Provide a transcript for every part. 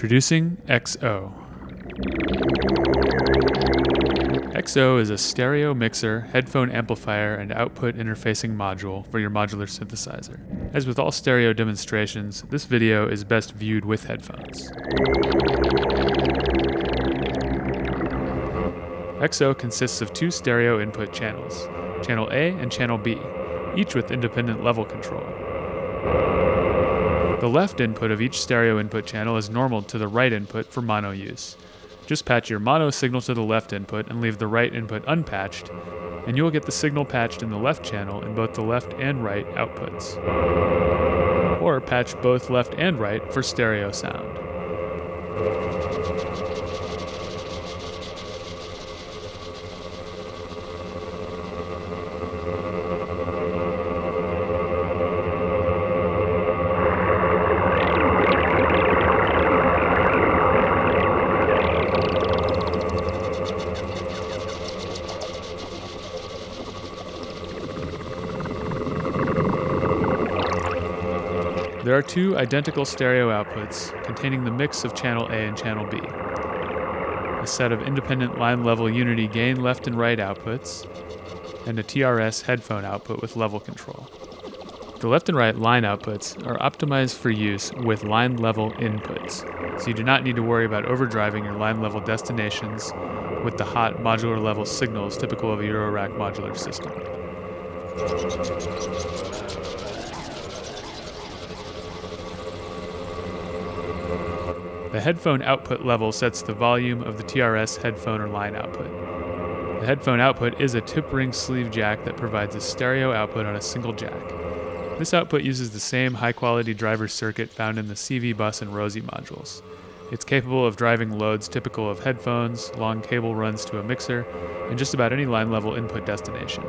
Introducing XOH. XOH is a stereo mixer, headphone amplifier, and output interfacing module for your modular synthesizer. As with all stereo demonstrations, this video is best viewed with headphones. XOH consists of two stereo input channels, channel A and channel B, each with independent level control. The left input of each stereo input channel is normal to the right input for mono use. Just patch your mono signal to the left input and leave the right input unpatched, and you will get the signal patched in the left channel in both the left and right outputs. Or patch both left and right for stereo sound. There are two identical stereo outputs containing the mix of channel A and channel B, a set of independent line level unity gain left and right outputs, and a TRS headphone output with level control. The left and right line outputs are optimized for use with line level inputs, so you do not need to worry about overdriving your line level destinations with the hot modular level signals typical of a Eurorack modular system. The headphone output level sets the volume of the TRS headphone or line output. The headphone output is a tip ring sleeve jack that provides a stereo output on a single jack. This output uses the same high quality driver circuit found in the CV bus and Rosie modules. It's capable of driving loads typical of headphones, long cable runs to a mixer, and just about any line level input destination.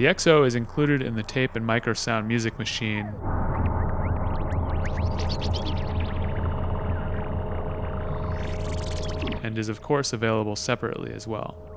The XOH is included in the tape and microsound music machine. And is of course available separately as well.